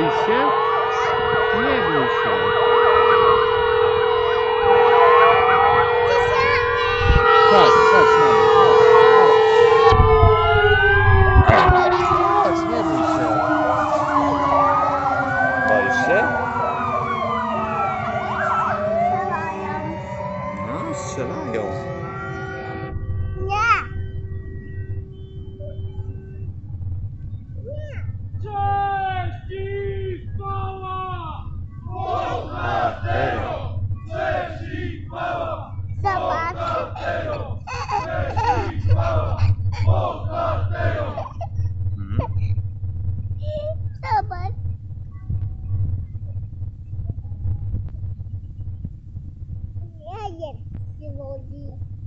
危险，你也危险。야 気持ち。